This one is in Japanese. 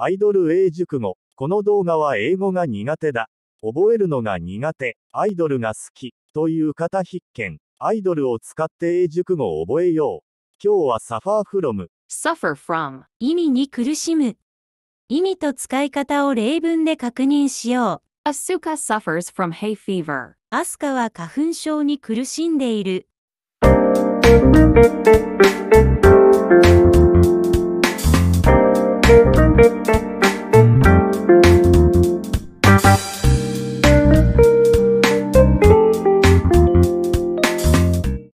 アイドル英熟語。この動画は英語が苦手だ。覚えるのが苦手。アイドルが好き。という方必見。アイドルを使って英熟語を覚えよう。今日はサファーフロム。suffer from, 意味に苦しむ。意味と使い方を例文で確認しよう。Asuka suffers from hay fever. アスカは花粉症に苦しんでいる。